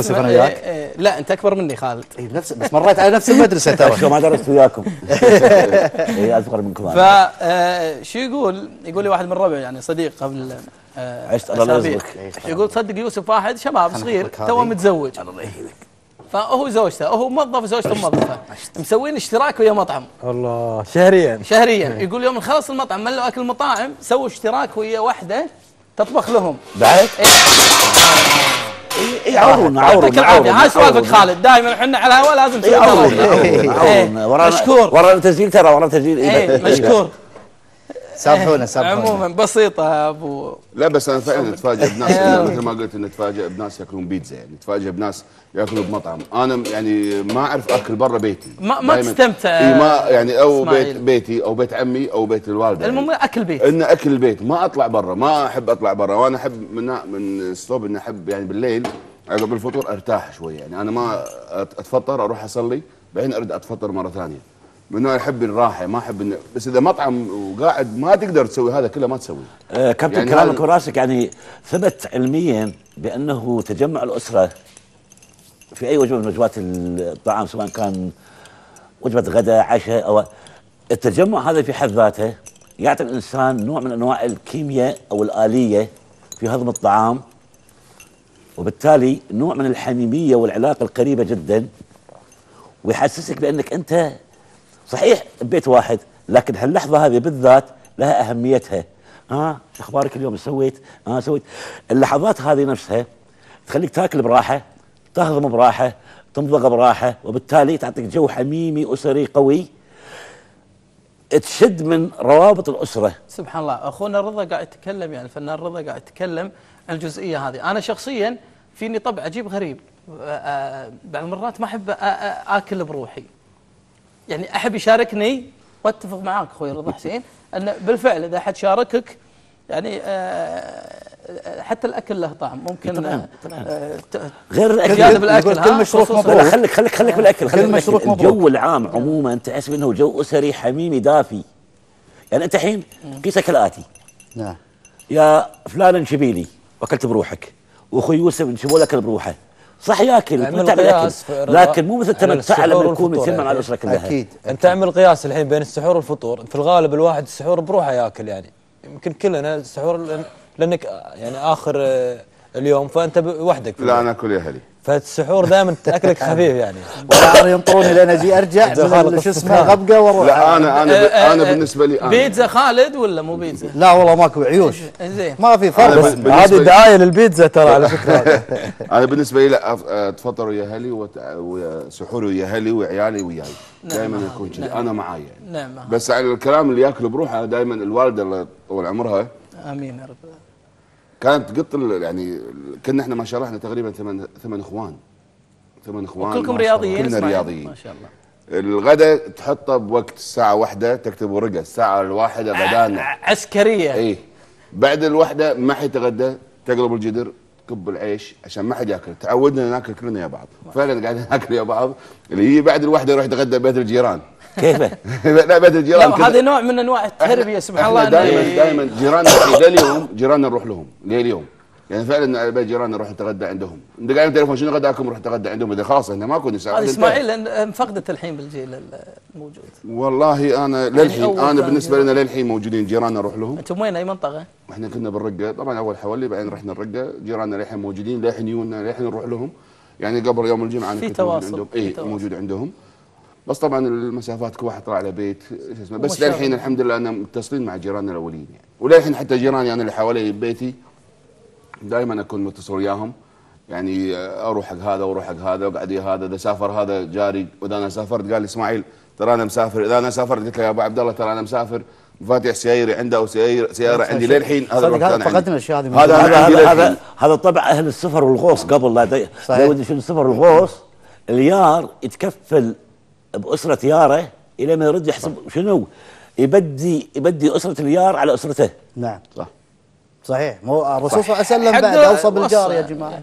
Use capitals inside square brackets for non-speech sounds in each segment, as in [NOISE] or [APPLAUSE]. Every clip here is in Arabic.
أنا وياك؟ إيه، إيه، لا أنت أكبر مني خالد. إيه، نفس بس مريت على نفس المدرسة ترى. ما درست وياكم. [LAUGHS] هي أصغر منكم ف. آه، شو يقول؟ يقول لي واحد من الربع يعني صديق قبل آه، عشت الله. يرزقك. يقول تصدق يوسف واحد شباب صغير تو. متزوج. الله يهديك فهو زوجته هو موظف زوجته موظفة. مسوين اشتراك ويا مطعم. الله شهريا. شهريا. يقول يوم نخلص المطعم ملوا أكل المطاعم سووا اشتراك ويا وحدة تطبخ لهم. بعد؟ إيه. يعورون عورون يعطيك العافيه هاي سوالفك خالد دائما إحنا على الهواء لازم تسوي يعورون تراجع. عورون إيه، عورون ورانا مشكور ورانا تسجيل ترى ورانا تسجيل إيه. مشكور سامحونا [LAUGHS] سامحونا. عموما بسيطة يا أبو. لا بس أنا فعلا اتفاجئ بناس. [LAUGHS] مثل ما قلت إن اتفاجئ بناس يأكلون بيتزا يعني اتفاجئ بناس ياكلوا بمطعم. أنا يعني ما أعرف أكل برا بيتي. ما- ما تستمتع إي ما يعني أو بيت إسماعيل. بيتي أو بيت عمي أو بيت الوالدة. المهم يعني. أكل بيت. ان أكل البيت ما أطلع برا ما أحب أطلع برا. وأنا أحب من من اسلوب إني أحب يعني بالليل قبل الفطور أرتاح شوي يعني أنا ما أت- أتفطر أروح أصلي بعدين ارد أتفطر مرة ثانية. من نوع احب الراحة ما احب إن بس إذا مطعم وقاعد ما تقدر تسوي هذا كله ما تسوي. آه، كابتن يعني كلامك وراسك يعني ثبت علميا بأنه تجمع الأسرة في أي وجبة من وجبات الطعام سواء كان وجبة غداء عشاء أو التجمع هذا في حد ذاته يعطي الإنسان نوع من أنواع الكيمياء أو الآلية في هضم الطعام وبالتالي نوع من الحميمية والعلاقة القريبة جدا ويحسسك بأنك أنت صحيح ببيت واحد لكن هاللحظة هذه بالذات لها أهميتها. ها آه شو أخبارك اليوم؟ سويت؟ ها آه سويت. اللحظات هذه نفسها تخليك تاكل براحة تهضم براحة تمضغ براحة وبالتالي تعطيك جو حميمي أسري قوي. تشد من روابط الأسرة. سبحان الله. أخونا رضا قاعد يتكلم يعني الفنان رضا قاعد يتكلم عن الجزئية هذه. أنا شخصيا فيني طبع عجيب غريب. آه، بعض المرات ما أحب آكل بروحي. يعني أحب يشاركني وأتفق معاك أخوي رضا حسين أن بالفعل إذا احد شاركك يعني آه، حتى الأكل له طعم ممكن طبعاً، آه، طبعاً. آه، غير الأكل بالأكل كل خصوصاً. مبروك. لا خليك خليك خليك بالأكل خليك كل بالأكل. مشروب مبروك. الجو العام عموما تحس إنه جو اسري حميمي دافي يعني أنت الحين قيسك كالاتي نعم يا فلان انشبيلي وأكلت بروحك وأخوي يوسف انشبوا اكل بروحه صح ياكل يتمتع بالاكل لكن مو مثل على التمتع السحور لما يكون مع يعني. الاسره كلها أكيد. أنت اعمل قياس الحين بين السحور والفطور. في الغالب الواحد السحور بروحه ياكل يعني. يمكن كلنا السحور لأنك يعني آخر آه، اليوم فأنت وحدك في لا. أنا أكل يا هلي فالسحور دائما أكلك [LAUGHS] خفيف يعني. ولا أنا ينطروني لين أجي ارجع شو اسمه نار. غبقة وأروح لا أنا آه، أنا آه، أنا آه، بالنسبة لي أنا. بيتزا خالد ولا مو بيتزا؟ لا والله ماكو عيوش. زين ما في أنا فرق بس- هذه دعاية للبيتزا ترى على فكرة. [LAUGHS] أنا بالنسبة لي لا اتفطر ويا أهلي وسحوري ويا أهلي وعيالي وياي. دائما اكون كذي. أنا معاي. يعني نعم. بس على الكلام اللي ياكل بروحه دائما الوالدة الله طول عمرها آمين يا رب. كانت قط ال- يعني كنا إحنا ما شاء الله إحنا تقريبا ثمان ثمان إخوان. ثمان إخوان كلكم. رياضيين كلنا؟ رياضيين. ما شاء الله. الغداء تحطه بوقت الساعة واحدة تكتب ورقه الساعة الواحدة غدانا. ع- عسكرية. اي بعد الوحدة ما حد يتغدى تقلب الجدر. تكب العيش عشان ما حد ياكل تعودنا ناكل كلنا يا بعض. فعلا قاعدين [LAUGHS] ناكل يا بعض. اللي هي بعد الوحدة يروح يتغدى بيت الجيران. كيفه؟ [LAUGHS] لا بيت الجيران هذا نوع من أنواع التربية سبحان الله. دائما دائما جيراننا [LAUGHS] لليوم جيراننا نروح لهم. لليوم يعني فعلا على بيت جيراننا نروح نتغدى عندهم. انت قاعد تليفون شنو غداكم نروح نتغدى عندهم. إذا خلاص إحنا ماكو نساء. هذه إسماعيل انفقدت الحين بالجيل ال- الموجود. والله أنا يعني للحين أنا بالنسبة. لنا للحين موجودين. جيراننا نروح لهم. أنتم وين؟ أي منطقة؟ إحنا كنا بالرقة. طبعا أول حولي بعدين رحنا الرقة. جيراننا للحين موجودين. للحين يجونا للحين نروح لهم. يعني قبل يوم الجمعة أنا في تواصل، عندهم. اي. موجود عندهم. بس طبعا المسافات كل واحد طلع على بيت. شو اسمه. بس. للحين الحمد لله أنا متصلين مع جيراننا الأولين. يعني. وللحين حتى جيراني أنا اللي حوالي بيتي دائما أكون متصل وياهم. يعني أروح حق هذا وأروح حق هذا واقعد هذا. إذا سافر هذا جاري وإذا أنا سافرت قال لي إسماعيل ترى أنا مسافر. إذا أنا سافرت قلت له يا أبو عبد الله ترى أنا مسافر. فاتح سياري عنده أو سيارة, سيارة عندي للحين. هذا هذا. فقدنا الأشياء هذه هذا هذا هذا طبع أهل السفر والغوص قبل لا دي صحيح. شنو السفر والغوص؟ اليار يتكفل بأسرة ياره إلى ما يرد يحسب شنو. يبدي يبدي أسرة اليار على أسرته. نعم صح. صحيح. مو الرسول صلى الله عليه وسلم بعد أوصى بالجار. يا جماعة.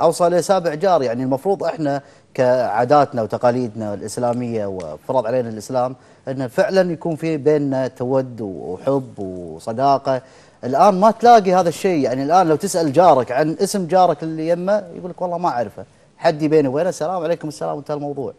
أوصى لسابع جار. يعني المفروض إحنا كعاداتنا وتقاليدنا الإسلامية وفرض علينا الإسلام إن فعلا يكون في بيننا تود وحب وصداقة. الآن ما تلاقي هذا الشيء. يعني الآن لو تسأل جارك عن اسم جارك اللي يمه يقول لك والله ما أعرفه. حدي بيني وبينه. السلام عليكم. السلام. وانتهى الموضوع.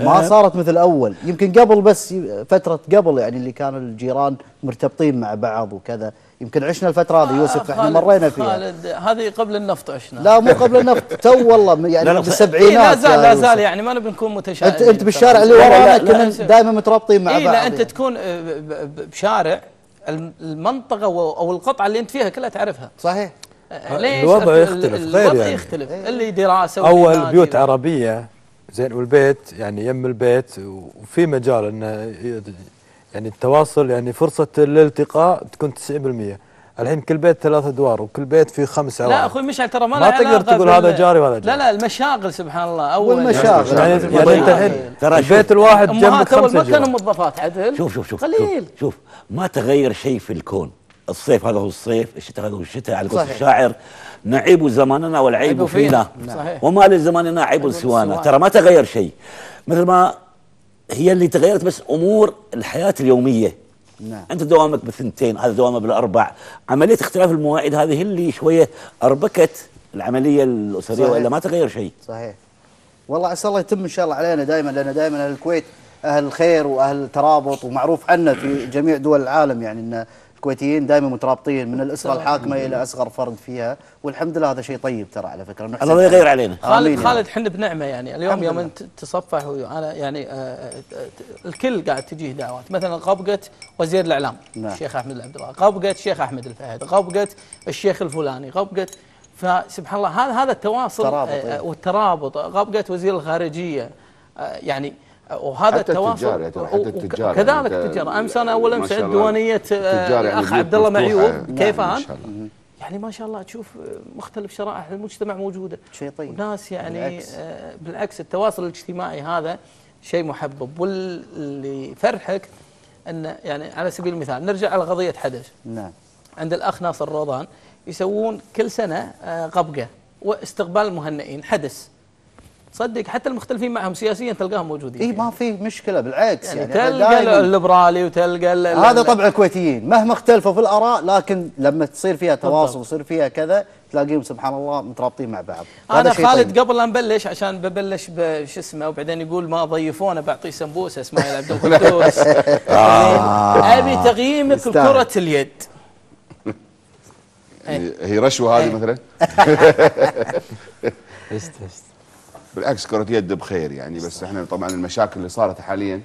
ما صارت مثل أول. يمكن قبل بس فترة قبل يعني اللي كانوا الجيران مرتبطين مع بعض وكذا. يمكن عشنا الفترة هذه. يوسف إحنا مرينا فيها. خالد هذه قبل النفط عشنا. لا مو قبل النفط. [LAUGHS] تو والله لا، يعني لا، إيه بالسبعينات لا زال يا لا. زال يعني ما نبي نكون متشائمين. أنت أنت بالشارع اللي ورانا كنا دائما مترابطين مع اي بعض. لا أنت يعني. تكون آه، بشارع الم- المنطقة أو القطعة اللي أنت فيها كلها تعرفها. صحيح. آه، ليش؟ الوضع ال- يختلف غير الوضع يعني. يختلف. اللي دراسة أول بيوت عربية زين والبيت يعني يم البيت وفي مجال إنه يعني التواصل يعني فرصة الالتقاء تكون 90% الحين كل بيت ثلاث أدوار وكل بيت فيه خمس لا عوائل أخوي مشعل ترى ما ما تقدر تقول هذا جاري وهذا جاري. لا لا المشاغل سبحان الله. أول والمشاغل. يعني, يعني يعني أنت الحين ترى شوف. البيت الواحد جنبك أمهات أول ما كانوا موظفات عدل؟ شوف شوف شوف قليل. شوف, شوف. ما تغير شيء في الكون. الصيف هذا هو الصيف الشتاء هذا هو الشتاء على قول صحيح. الشاعر. نعيب زماننا والعيب عيب فينا فينا. صحيح. وما لزماننا عيب سوانا. ترى ما تغير شيء مثل ما هي اللي تغيرت بس أمور الحياة اليومية نعم. أنت دوامك بالثنتين هذا دوامه بالأربع عملية اختلاف المواعيد هذه اللي شوية أربكت العملية الأسرية صحيح. وإلا ما تغير شيء صحيح والله عسى الله يتم إن شاء الله علينا دائما لأن دائما أهل الكويت أهل الخير وأهل الترابط ومعروف عنا في جميع دول العالم يعني إن الكويتيين دائما مترابطين من الأسرة الحاكمة إلى أصغر فرد فيها والحمد لله هذا شيء طيب ترى على فكرة. الله لا يغير علينا. خالد خالد حنا بنعمة يعني. اليوم يوم. أنت تصفح وأنا يعني آه، آه، الكل قاعد تجيه دعوات. مثلا غبقة وزير الإعلام نعم. الشيخ أحمد العبد الله غبقة الشيخ أحمد الفهد. غبقة الشيخ الفلاني. غبقة فسبحان الله هذا هذا التواصل آه، إيه. آه، والترابط. غبقة وزير الخارجية آه، يعني وهذا حتى التواصل التجار ترى، حتى التجار كذلك يعني أنت- التجار أمس أنا اول امس عند ديوانيه آه، يعني الأخ بيوت عبد الله. معيوب. نعم، شاء الله. يعني ما شاء الله تشوف مختلف شرائح المجتمع موجودة. شيء طيب. وناس يعني بالعكس. بالعكس, آه بالعكس التواصل الاجتماعي هذا شيء محبب. واللي يفرحك إن يعني على سبيل المثال نرجع على قضية حدث. نعم. عند الأخ ناصر روضان يسوون كل سنة آه غبقة واستقبال المهنئين حدث. صدق حتى المختلفين معهم سياسيا تلقاهم موجودين اي. ما في مشكلة بالعكس يعني, يعني, تلقى الليبرالي وتلقى هذا طبع الكويتيين مهما اختلفوا في الآراء لكن لما تصير فيها تواصل. ويصير فيها كذا تلاقيهم سبحان الله مترابطين مع بعض أنا خالد طيب. قبل لا نبلش عشان ببلش بش اسمه وبعدين يقول ما ضيفونا بعطيه سمبوسة إسماعيل عبد القدوس [LAUGHS] أبي تقييمك. لكره اليد يعني هي رشوة هذه إيه. مثلا [LAUGHS] [LAUGHS] است است بالعكس كرة يد بخير يعني. بس إحنا طبعا المشاكل اللي صارت حاليا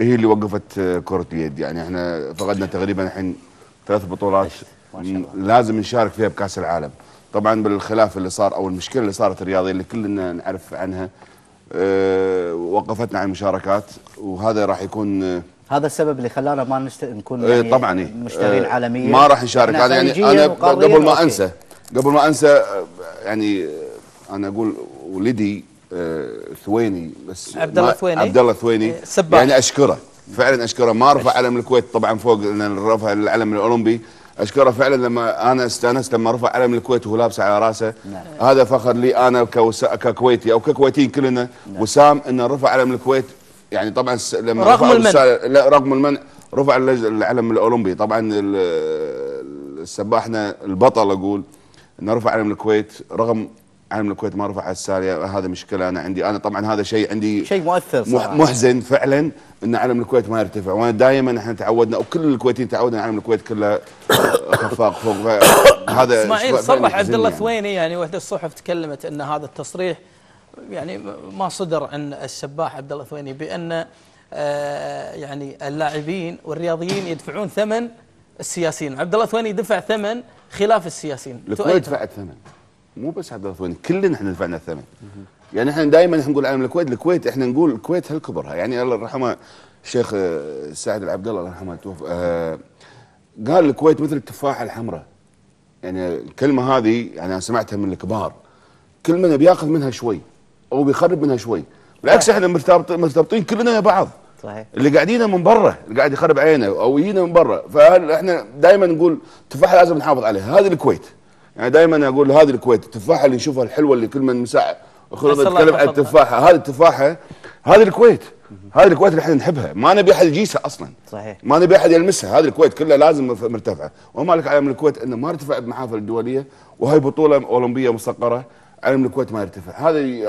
هي اللي وقفت آه، كرة اليد يعني إحنا فقدنا تقريبا الحين ثلاث بطولات لازم نشارك فيها بكأس العالم. طبعا بالخلاف اللي صار أو المشكلة اللي صارت الرياضية اللي كلنا نعرف عنها آه وقفتنا عن المشاركات وهذا راح يكون آه، هذا السبب اللي خلانا ما نشت... نكون إيه يعني طبعا إيه. مشتغلين آه، عالميا. ما راح نشارك. هذا يعني أنا قبل ما. أنسى قبل ما أنسى آه، يعني آه، أنا أقول ولدي آه، ثويني بس عبد الله ثويني؟ عبد الله ثويني إيه، سباح. يعني أشكره فعلا أشكره ما رفع علم الكويت طبعا فوق رفع العلم الأولمبي أشكره فعلا لما أنا استأنست لما رفع علم الكويت وهو لابسه على رأسه نعم. هذا فخر لي أنا كوس... ككويتي أو ككويتيين كلنا وسام انه رفع علم الكويت يعني طبعا س... لما رغم رفعوا المنع. لا رغم المنع رفع العلم الأولمبي طبعا ال- السباحنا البطل أقول انه رفع علم الكويت رغم علم الكويت ما رفع على الساليه هذا مشكلة أنا عندي أنا طبعا هذا شيء عندي شيء مؤثر صراحة. محزن فعلا إن علم الكويت ما يرتفع. وأنا دائما إحنا تعودنا وكل الكويتيين تعودنا علم الكويت كله [COUGHS] خفاق فوق. [COUGHS] هذا إسماعيل صرح عبد الله يعني. ثويني يعني واحدة الصحف تكلمت إن هذا التصريح يعني ما صدر عن السباح عبد الله ثويني بأن آه، يعني اللاعبين والرياضيين يدفعون ثمن السياسيين. عبد الله ثويني دفع ثمن خلاف السياسيين. الكويت؟ دفعت ثمن. مو بس عبد الله ثواني كلنا إحنا دفعنا الثمن. يعني إحنا دائما نقول عالم الكويت الكويت إحنا نقول الكويت هالكبرها يعني الله يرحمه الشيخ آه، سعد العبد الله يرحمه توفى آه، قال الكويت مثل التفاحه الحمراء. يعني الكلمة هذه يعني أنا سمعتها من الكبار. كل من بيأخذ منها شوي أو بيخرب منها شوي. بالعكس إحنا مرتبط مرتبطين كلنا يا بعض. صحيح. اللي قاعدين من برا اللي قاعد يخرب عينه أو يجينا من برا. فاحنا دائما نقول التفاحه لازم نحافظ عليها هذه الكويت. يعني دائما أقول هذه الكويت التفاحة اللي نشوفها الحلوة اللي كل من مساء الله يتكلم عن. التفاحة. هذه التفاحة هذه الكويت هذه الكويت اللي إحنا نحبها. ما نبي أحد يجيسها أصلا. صحيح. ما نبي أحد يلمسها. هذه الكويت كلها لازم مرتفعة. وما لك علم الكويت إنه ما ارتفع بمحافل الدولية وهي بطولة أولمبية مصغره علم الكويت ما يرتفع. هذا ي-